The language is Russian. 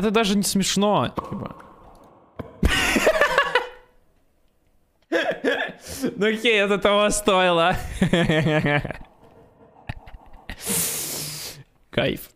Это даже не смешно. Типа. Ну окей, это того стоило. Кайф.